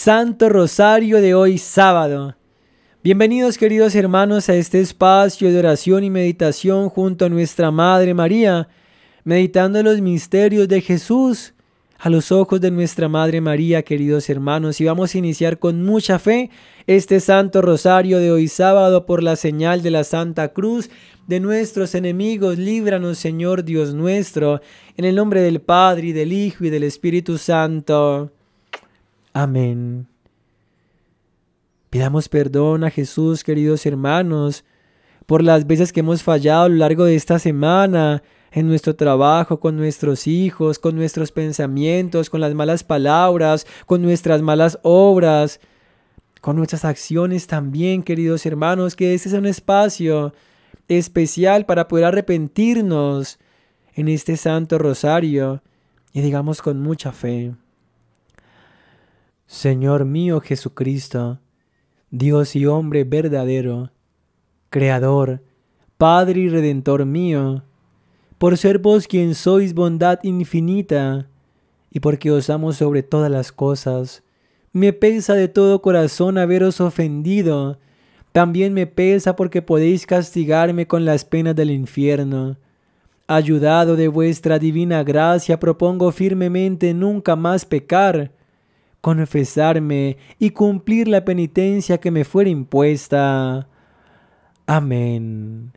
Santo Rosario de hoy sábado. Bienvenidos queridos hermanos a este espacio de oración y meditación junto a nuestra Madre María, meditando los misterios de Jesús a los ojos de nuestra Madre María, queridos hermanos, y vamos a iniciar con mucha fe este Santo Rosario de hoy sábado por la señal de la Santa Cruz de nuestros enemigos. Líbranos, Señor Dios nuestro, en el nombre del Padre y del Hijo y del Espíritu Santo. Amén. Pidamos perdón a Jesús, queridos hermanos, por las veces que hemos fallado a lo largo de esta semana, en nuestro trabajo, con nuestros hijos, con nuestros pensamientos, con las malas palabras, con nuestras malas obras, con nuestras acciones también, queridos hermanos, que este es un espacio especial para poder arrepentirnos en este Santo Rosario y digamos con mucha fe. Señor mío Jesucristo, Dios y hombre verdadero, Creador, Padre y Redentor mío, por ser vos quien sois bondad infinita, y porque os amo sobre todas las cosas. Me pesa de todo corazón haberos ofendido, también me pesa porque podéis castigarme con las penas del infierno. Ayudado de vuestra divina gracia, propongo firmemente nunca más pecar, confesarme y cumplir la penitencia que me fuera impuesta. Amén.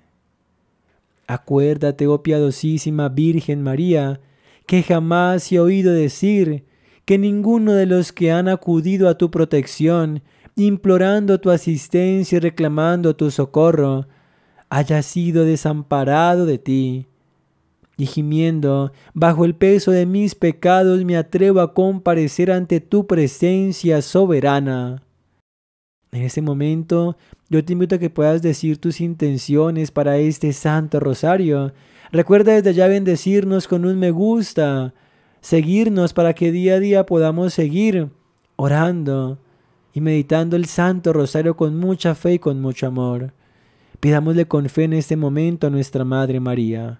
Acuérdate, oh piadosísima Virgen María, que jamás he oído decir que ninguno de los que han acudido a tu protección, implorando tu asistencia y reclamando tu socorro, haya sido desamparado de ti. Y gimiendo, bajo el peso de mis pecados, me atrevo a comparecer ante tu presencia soberana. En ese momento, yo te invito a que puedas decir tus intenciones para este Santo Rosario. Recuerda desde ya bendecirnos con un me gusta, seguirnos para que día a día podamos seguir orando y meditando el Santo Rosario con mucha fe y con mucho amor. Pidámosle con fe en este momento a nuestra Madre María.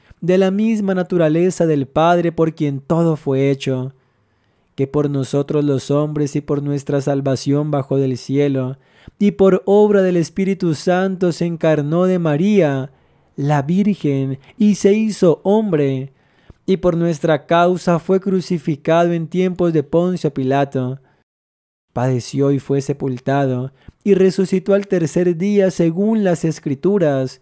de la misma naturaleza del Padre por quien todo fue hecho, que por nosotros los hombres y por nuestra salvación bajo del cielo, y por obra del Espíritu Santo se encarnó de María, la Virgen, y se hizo hombre, y por nuestra causa fue crucificado en tiempos de Poncio Pilato. Padeció y fue sepultado, y resucitó al tercer día según las Escrituras,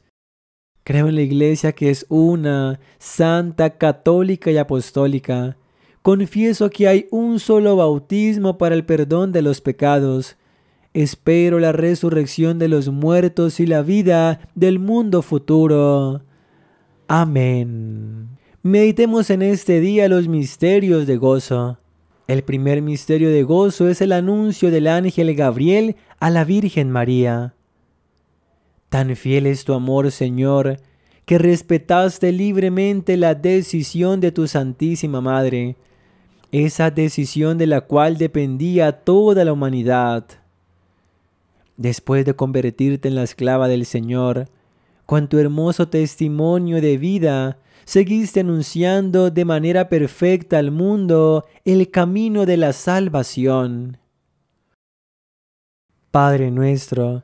Creo en la Iglesia que es una, santa, católica y apostólica. Confieso que hay un solo bautismo para el perdón de los pecados. Espero la resurrección de los muertos y la vida del mundo futuro. Amén. Meditemos en este día los misterios de gozo. El primer misterio de gozo es el anuncio del ángel Gabriel a la Virgen María. Tan fiel es tu amor, Señor, que respetaste libremente la decisión de tu Santísima Madre, esa decisión de la cual dependía toda la humanidad. Después de convertirte en la esclava del Señor, con tu hermoso testimonio de vida, seguiste anunciando de manera perfecta al mundo el camino de la salvación. Padre nuestro,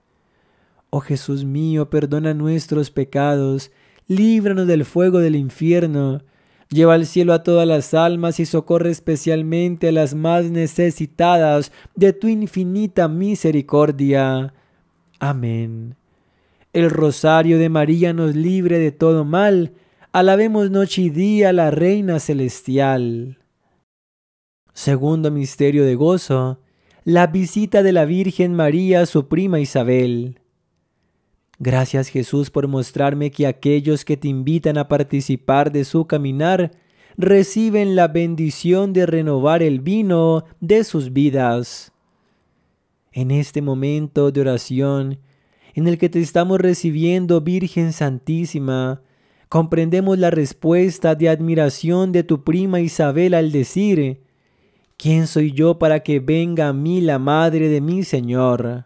Oh Jesús mío, perdona nuestros pecados, líbranos del fuego del infierno, Lleva al cielo a todas las almas y socorre especialmente a las más necesitadas de tu infinita misericordia. Amén. El rosario de María nos libre de todo mal. Alabemos noche y día a la Reina Celestial. Segundo misterio de gozo. La visita de la Virgen María a su prima Isabel. Gracias Jesús por mostrarme que aquellos que te invitan a participar de su caminar reciben la bendición de renovar el vino de sus vidas. En este momento de oración, en el que te estamos recibiendo, Virgen Santísima, comprendemos la respuesta de admiración de tu prima Isabel al decir, ¿quién soy yo para que venga a mí la madre de mi Señor?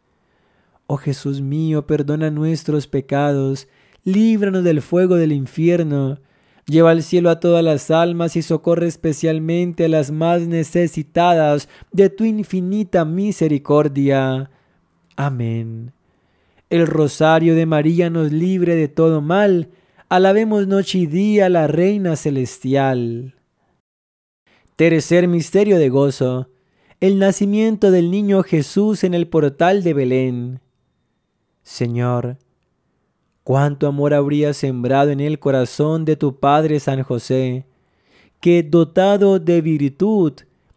Oh Jesús mío, perdona nuestros pecados, líbranos del fuego del infierno, lleva al cielo a todas las almas y socorre especialmente a las más necesitadas de tu infinita misericordia. Amén. El rosario de María nos libre de todo mal, Alabemos noche y día a la Reina Celestial. Tercer misterio de gozo. El nacimiento del niño Jesús en el portal de Belén. Señor, cuánto amor habría sembrado en el corazón de tu Padre San José, que, dotado de virtud,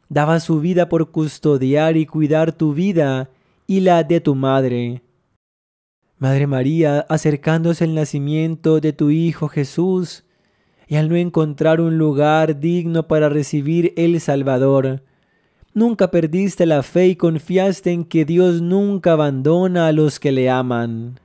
daba su vida por custodiar y cuidar tu vida y la de tu madre. Madre María, acercándose el nacimiento de tu Hijo Jesús, y al no encontrar un lugar digno para recibir el Salvador, nunca perdiste la fe y confiaste en que Dios nunca abandona a los que le aman.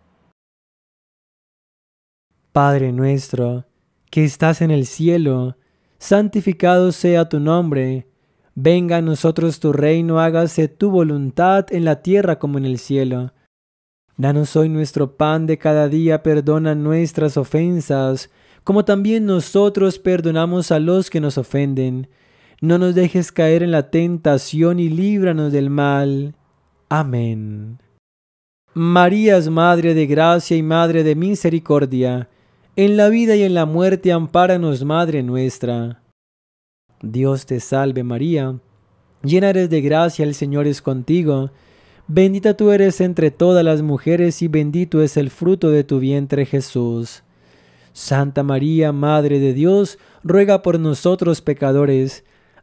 Padre nuestro, que estás en el cielo, santificado sea tu nombre, venga a nosotros tu reino, hágase tu voluntad en la tierra como en el cielo. Danos hoy nuestro pan de cada día, perdona nuestras ofensas, como también nosotros perdonamos a los que nos ofenden. No nos dejes caer en la tentación y líbranos del mal. Amén. María es Madre de Gracia y Madre de Misericordia en la vida y en la muerte, ampáranos, Madre nuestra. Dios te salve María, llena eres de gracia, el Señor es contigo. Bendita tú eres entre todas las mujeres y bendito es el fruto de tu vientre Jesús. Santa María, Madre de Dios, ruega por nosotros pecadores,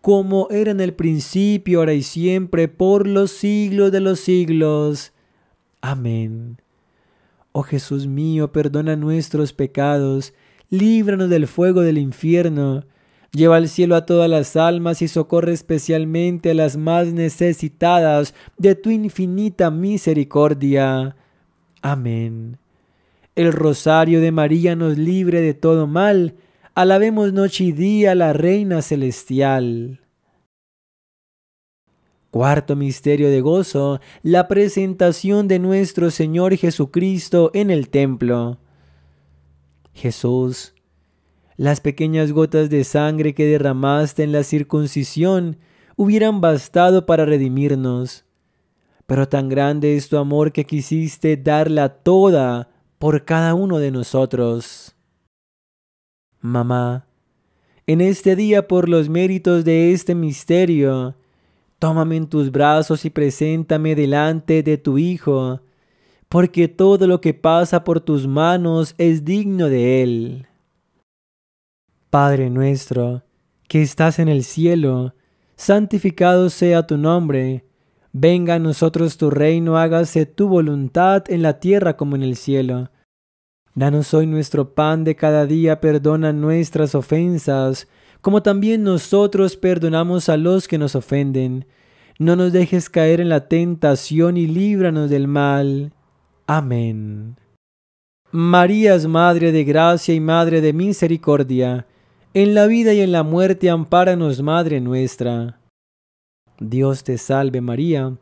como era en el principio, ahora y siempre, por los siglos de los siglos. Amén. Oh Jesús mío, perdona nuestros pecados, líbranos del fuego del infierno, lleva al cielo a todas las almas y socorre especialmente a las más necesitadas de tu infinita misericordia. Amén. El rosario de María nos libre de todo mal. Alabemos noche y día a la Reina Celestial. Cuarto misterio de gozo, la presentación de nuestro Señor Jesucristo en el templo. Jesús, las pequeñas gotas de sangre que derramaste en la circuncisión hubieran bastado para redimirnos, pero tan grande es tu amor que quisiste darla toda por cada uno de nosotros. Mamá, en este día por los méritos de este misterio, Tómame en tus brazos y preséntame delante de tu Hijo, porque todo lo que pasa por tus manos es digno de Él. Padre nuestro, que estás en el cielo, santificado sea tu nombre, venga a nosotros tu reino, hágase tu voluntad en la tierra como en el cielo. Danos hoy nuestro pan de cada día, perdona nuestras ofensas, como también nosotros perdonamos a los que nos ofenden. No nos dejes caer en la tentación y líbranos del mal. Amén. María es Madre de gracia y Madre de misericordia. En la vida y en la muerte ampáranos, Madre nuestra. Dios te salve María,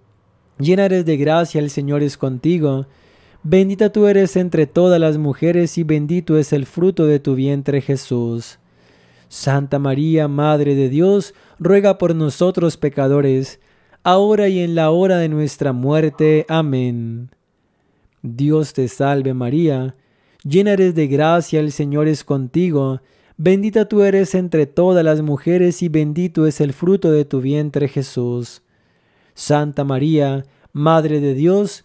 llena eres de gracia, el Señor es contigo. Bendita tú eres entre todas las mujeres y bendito es el fruto de tu vientre Jesús. Santa María, Madre de Dios, ruega por nosotros pecadores, ahora y en la hora de nuestra muerte. Amén. Dios te salve María, llena eres de gracia, el Señor es contigo, bendita tú eres entre todas las mujeres y bendito es el fruto de tu vientre Jesús. Santa María, Madre de Dios,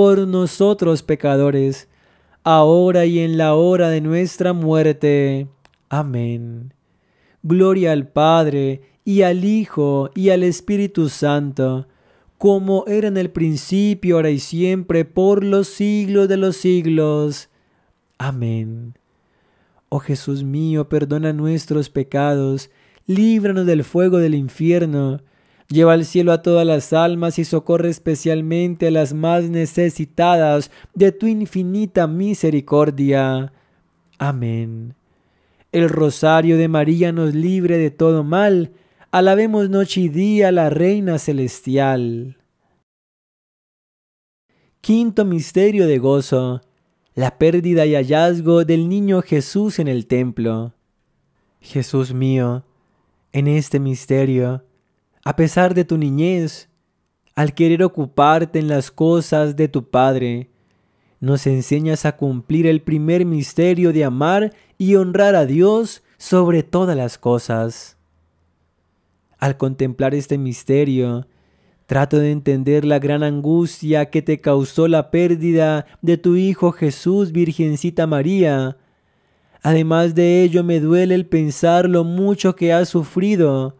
por nosotros pecadores, ahora y en la hora de nuestra muerte. Amén. Gloria al Padre, y al Hijo, y al Espíritu Santo, como era en el principio, ahora y siempre, por los siglos de los siglos. Amén. Oh Jesús mío, perdona nuestros pecados, líbranos del fuego del infierno, lleva al cielo a todas las almas y socorre especialmente a las más necesitadas de tu infinita misericordia. Amén. El rosario de María nos libre de todo mal. Alabemos noche y día a la Reina Celestial. Quinto misterio de gozo. La pérdida y hallazgo del niño Jesús en el templo. Jesús mío, en este misterio, a pesar de tu niñez, al querer ocuparte en las cosas de tu Padre, nos enseñas a cumplir el primer misterio de amar y honrar a Dios sobre todas las cosas. Al contemplar este misterio, trato de entender la gran angustia que te causó la pérdida de tu Hijo Jesús, Virgencita María. Además de ello me duele el pensar lo mucho que has sufrido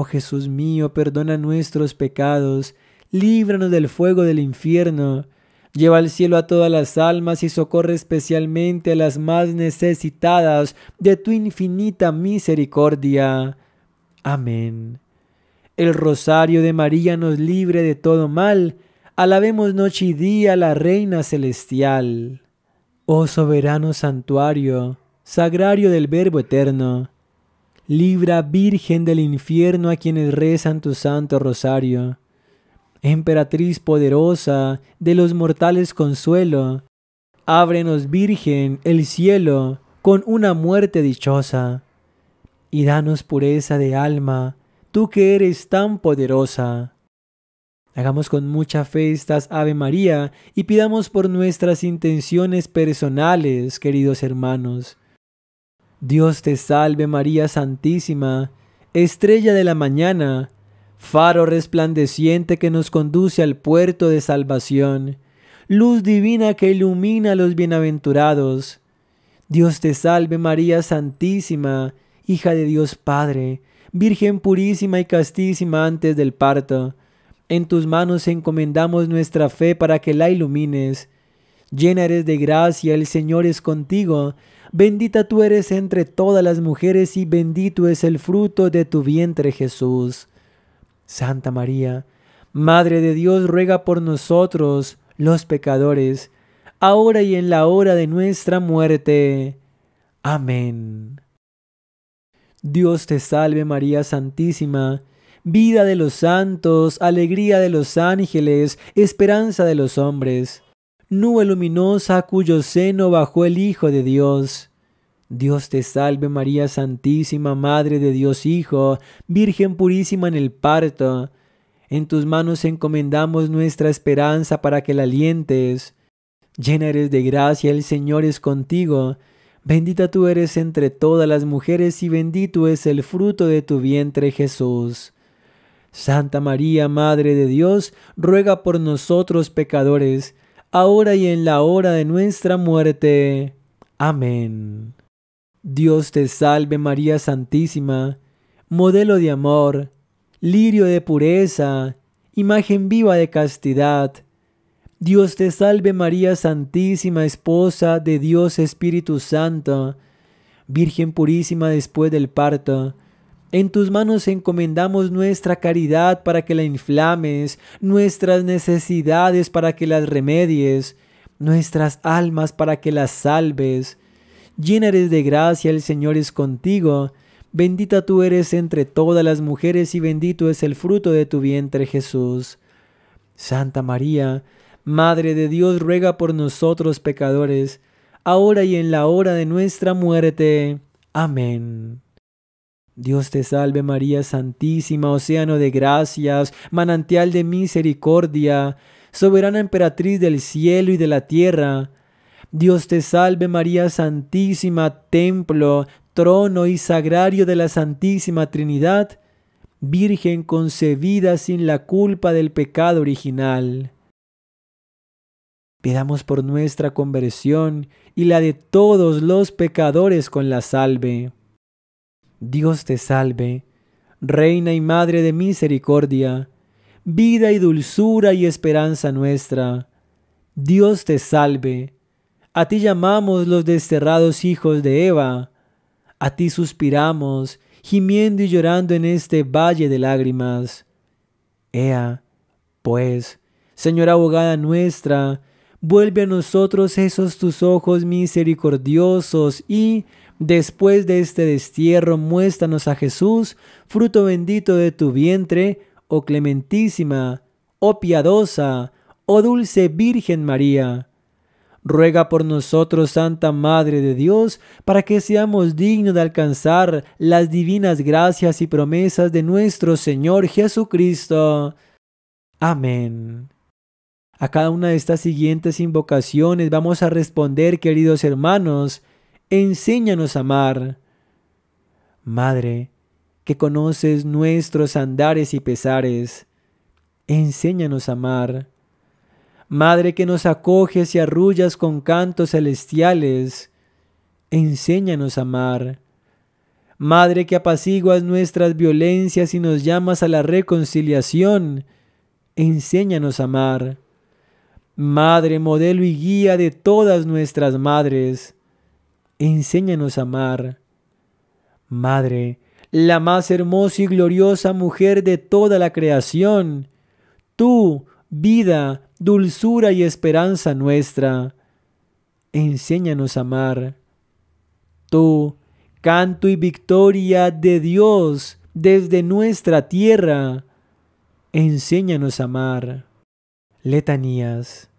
Oh Jesús mío, perdona nuestros pecados, líbranos del fuego del infierno, lleva al cielo a todas las almas y socorre especialmente a las más necesitadas de tu infinita misericordia. Amén. El rosario de María nos libre de todo mal. Alabemos noche y día a la Reina Celestial. Oh soberano santuario, sagrario del Verbo eterno, Libra, Virgen del infierno, a quienes rezan tu santo rosario. Emperatriz poderosa, de los mortales consuelo, ábrenos, Virgen, el cielo, con una muerte dichosa. Y danos pureza de alma, tú que eres tan poderosa. Hagamos con mucha fe estas Ave María y pidamos por nuestras intenciones personales, queridos hermanos Dios te salve María Santísima, estrella de la mañana, faro resplandeciente que nos conduce al puerto de salvación, luz divina que ilumina a los bienaventurados. Dios te salve María Santísima, hija de Dios Padre, Virgen purísima y castísima antes del parto. En tus manos encomendamos nuestra fe para que la ilumines. Llena eres de gracia, el Señor es contigo Bendita tú eres entre todas las mujeres y bendito es el fruto de tu vientre Jesús. Santa María, Madre de Dios, ruega por nosotros, los pecadores, ahora y en la hora de nuestra muerte. Amén. Dios te salve María Santísima, vida de los santos, alegría de los ángeles, esperanza de los hombres nube luminosa cuyo seno bajó el Hijo de Dios. Dios te salve María Santísima, Madre de Dios Hijo, Virgen purísima en el parto. En tus manos encomendamos nuestra esperanza para que la alientes. Llena eres de gracia, el Señor es contigo. Bendita tú eres entre todas las mujeres y bendito es el fruto de tu vientre Jesús. Santa María, Madre de Dios, ruega por nosotros pecadores, ahora y en la hora de nuestra muerte. Amén. Dios te salve María Santísima, modelo de amor, lirio de pureza, imagen viva de castidad. Dios te salve María Santísima, esposa de Dios Espíritu Santo, Virgen purísima después del parto en tus manos encomendamos nuestra caridad para que la inflames, nuestras necesidades para que las remedies, nuestras almas para que las salves. Llena eres de gracia, el Señor es contigo. Bendita tú eres entre todas las mujeres y bendito es el fruto de tu vientre Jesús. Santa María, Madre de Dios, ruega por nosotros pecadores, ahora y en la hora de nuestra muerte. Amén. Dios te salve María Santísima, océano de gracias, manantial de misericordia, soberana emperatriz del cielo y de la tierra. Dios te salve María Santísima, templo, trono y sagrario de la Santísima Trinidad, Virgen concebida sin la culpa del pecado original. Pidamos por nuestra conversión y la de todos los pecadores con la salve. Dios te salve, Reina y Madre de Misericordia, vida y dulzura y esperanza nuestra. Dios te salve, a ti llamamos los desterrados hijos de Eva, a ti suspiramos, gimiendo y llorando en este valle de lágrimas. Ea, pues, Señora abogada nuestra, vuelve a nosotros esos tus ojos misericordiosos y, Después de este destierro, muéstranos a Jesús, fruto bendito de tu vientre, oh clementísima, oh piadosa, oh dulce Virgen María. ruega por nosotros, Santa Madre de Dios, para que seamos dignos de alcanzar las divinas gracias y promesas de nuestro Señor Jesucristo. Amén. A cada una de estas siguientes invocaciones vamos a responder, queridos hermanos, enséñanos a amar. Madre, que conoces nuestros andares y pesares, enséñanos a amar. Madre que nos acoges y arrullas con cantos celestiales, enséñanos a amar. Madre que apaciguas nuestras violencias y nos llamas a la reconciliación, enséñanos a amar. Madre, modelo y guía de todas nuestras madres, enséñanos a amar. Madre, la más hermosa y gloriosa mujer de toda la creación, tú, vida, dulzura y esperanza nuestra. Enséñanos a amar. Tú, canto y victoria de Dios desde nuestra tierra. Enséñanos a amar. Letanías.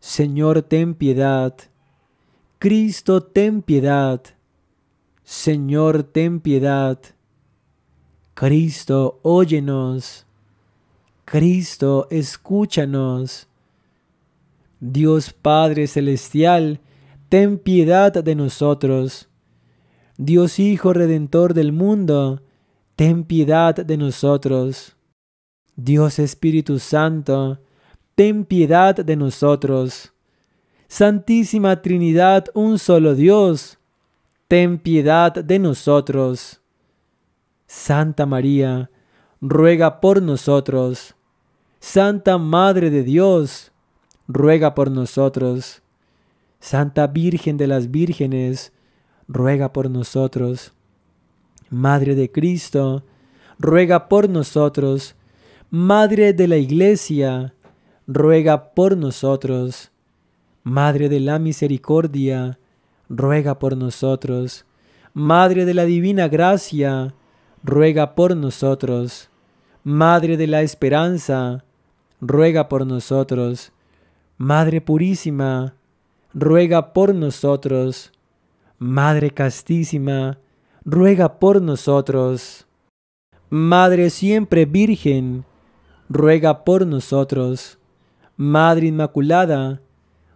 Señor, ten piedad. Cristo, ten piedad. Señor, ten piedad. Cristo, óyenos. Cristo, escúchanos. Dios Padre Celestial, ten piedad de nosotros. Dios Hijo Redentor del mundo, ten piedad de nosotros. Dios Espíritu Santo, ten piedad de nosotros. Santísima Trinidad, un solo Dios, ten piedad de nosotros. Santa María, ruega por nosotros. Santa Madre de Dios, ruega por nosotros. Santa Virgen de las Vírgenes, ruega por nosotros. Madre de Cristo, ruega por nosotros. Madre de la Iglesia, ruega por nosotros. Madre de la Misericordia, ruega por nosotros. Madre de la Divina Gracia, ruega por nosotros. Madre de la Esperanza, ruega por nosotros. Madre purísima, ruega por nosotros. Madre castísima, ruega por nosotros. Madre siempre Virgen, ruega por nosotros. Madre Inmaculada,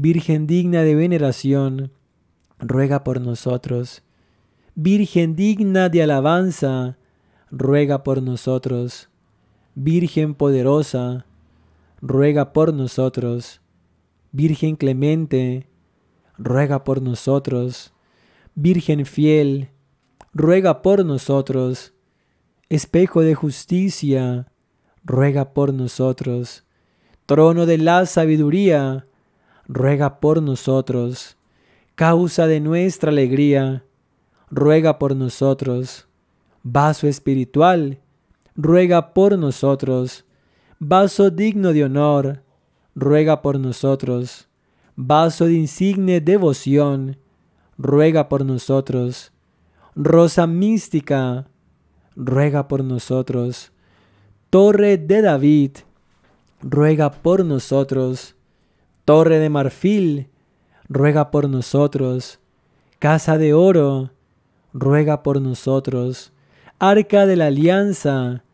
Virgen digna de veneración, ruega por nosotros. Virgen digna de alabanza, ruega por nosotros. Virgen poderosa, ruega por nosotros. Virgen clemente, ruega por nosotros. Virgen fiel, ruega por nosotros. Espejo de justicia, ruega por nosotros. Trono de la sabiduría, ruega por nosotros. Causa de nuestra alegría, ruega por nosotros. Vaso espiritual, ruega por nosotros vaso digno de honor, ruega por nosotros. Vaso de insigne devoción, ruega por nosotros. Rosa mística, ruega por nosotros. Torre de David, ruega por nosotros. Torre de marfil, ruega por nosotros. Casa de oro, ruega por nosotros. Arca de la alianza,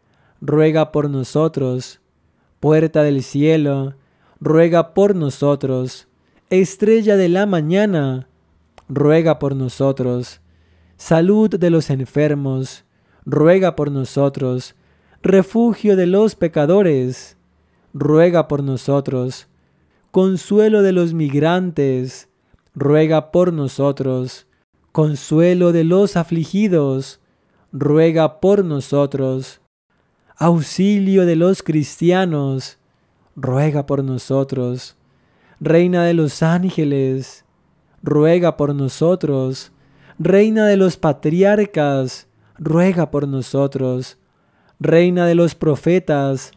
ruega por nosotros puerta del cielo, ruega por nosotros. Estrella de la mañana, ruega por nosotros. Salud de los enfermos, ruega por nosotros. Refugio de los pecadores, ruega por nosotros. Consuelo de los migrantes, ruega por nosotros. Consuelo de los afligidos, ruega por nosotros auxilio de los cristianos, ruega por nosotros. Reina de los ángeles, ruega por nosotros. Reina de los patriarcas, ruega por nosotros. Reina de los profetas,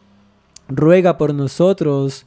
ruega por nosotros.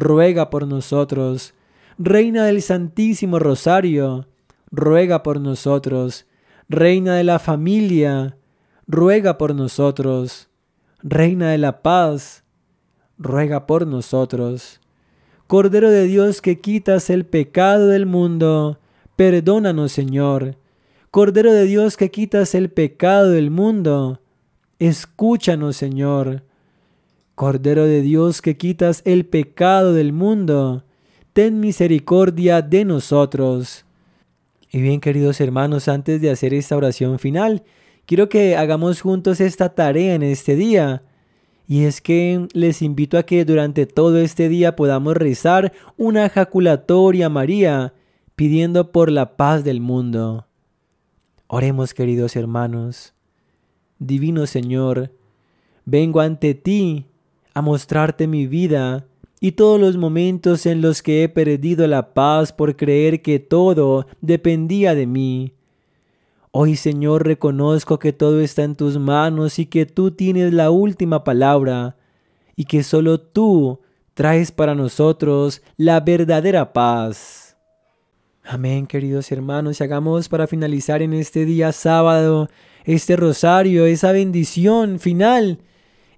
ruega por nosotros. Reina del Santísimo Rosario, ruega por nosotros. Reina de la familia, ruega por nosotros. Reina de la paz, ruega por nosotros. Cordero de Dios que quitas el pecado del mundo, perdónanos Señor. Cordero de Dios que quitas el pecado del mundo, escúchanos Señor. Cordero de Dios que quitas el pecado del mundo, ten misericordia de nosotros. Y bien, queridos hermanos, antes de hacer esta oración final, quiero que hagamos juntos esta tarea en este día. Y es que les invito a que durante todo este día podamos rezar una jaculatoria María, pidiendo por la paz del mundo. Oremos, queridos hermanos. Divino Señor, vengo ante ti a mostrarte mi vida y todos los momentos en los que he perdido la paz por creer que todo dependía de mí. Hoy Señor reconozco que todo está en tus manos y que tú tienes la última palabra y que solo tú traes para nosotros la verdadera paz. Amén, queridos hermanos, y hagamos para finalizar en este día sábado este rosario, esa bendición final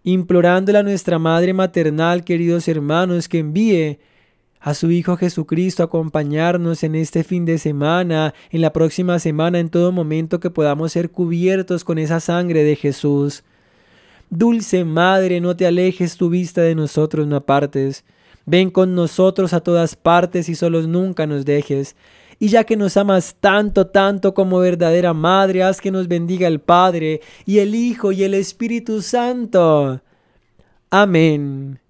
implorándole a nuestra Madre Maternal, queridos hermanos, que envíe a su Hijo Jesucristo a acompañarnos en este fin de semana, en la próxima semana, en todo momento que podamos ser cubiertos con esa sangre de Jesús. Dulce Madre, no te alejes tu vista de nosotros, no apartes. Ven con nosotros a todas partes y solos nunca nos dejes. Y ya que nos amas tanto, tanto como verdadera Madre, haz que nos bendiga el Padre, y el Hijo, y el Espíritu Santo. Amén.